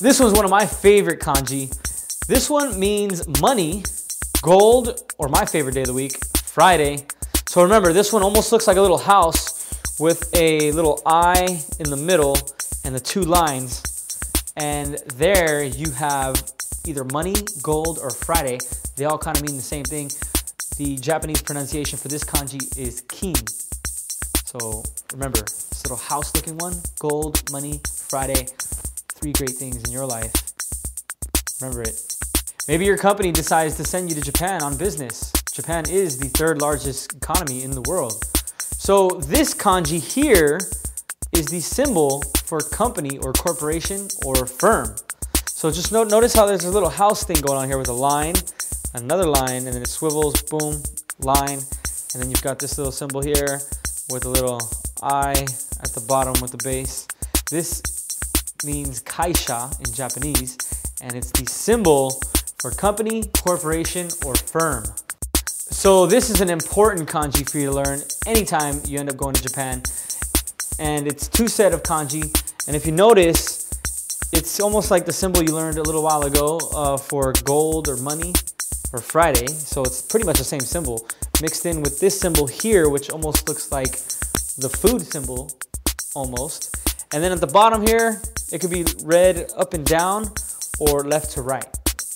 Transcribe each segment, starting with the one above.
this one's one of my favorite kanji. This one means money, gold, or my favorite day of the week, Friday. So remember, this one almost looks like a little house with a little eye in the middle and the two lines. And there you have either money, gold, or Friday. They all kind of mean the same thing. The Japanese pronunciation for this kanji is kin. So remember, this little house looking one, gold, money, Friday, three great things in your life. Remember it. Maybe your company decides to send you to Japan on business. Japan is the third largest economy in the world. So this kanji here is the symbol for company or corporation or firm. So just note, notice how there's a little house thing going on here with a line, another line, and then it swivels, boom, line. And then you've got this little symbol here with a little eye at the bottom with the base. This means kaisha in Japanese, and it's the symbol for company, corporation, or firm. So this is an important kanji for you to learn anytime you end up going to Japan. And it's two set of kanji. And if you notice, it's almost like the symbol you learned a little while ago uh, for gold or money or Friday. So it's pretty much the same symbol mixed in with this symbol here, which almost looks like the food symbol almost. And then at the bottom here, it could be read up and down or left to right.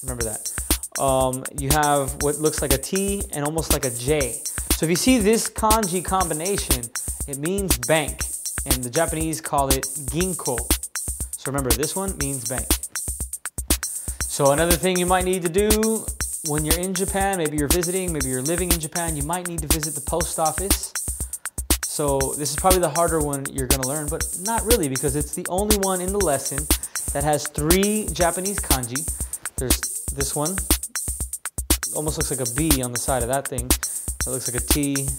Remember that. Um, you have what looks like a T and almost like a J. So if you see this kanji combination, it means bank. And the Japanese call it ginko. So remember, this one means bank. So another thing you might need to do when you're in Japan, maybe you're visiting, maybe you're living in Japan, you might need to visit the post office. So this is probably the harder one you're gonna learn, but not really because it's the only one in the lesson that has three Japanese kanji. There's this one, almost looks like a B on the side of that thing. That looks like a T.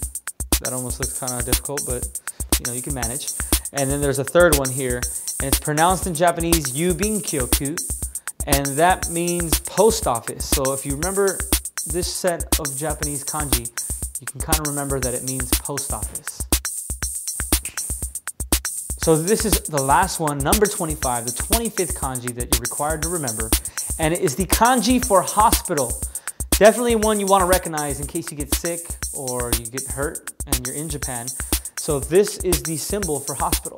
That almost looks kind of difficult, but you know, you can manage. And then there's a third one here, and it's pronounced in Japanese Yubinkyoku, and that means post office. So if you remember this set of Japanese kanji, you can kind of remember that it means post office. So this is the last one, number 25, the 25th kanji that you're required to remember, and it is the kanji for hospital. Definitely one you want to recognize in case you get sick or you get hurt and you're in Japan. So this is the symbol for hospital.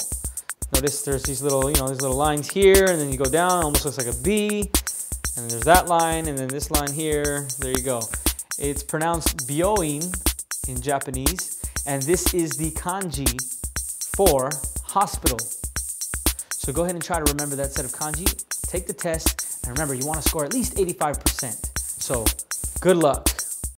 Notice there's these little, you know, these little lines here, and then you go down, almost looks like a B, and there's that line, and then this line here. There you go. It's pronounced byoin in Japanese, and this is the kanji for hospital. So go ahead and try to remember that set of kanji. Take the test, and remember, you want to score at least 85%. So good luck.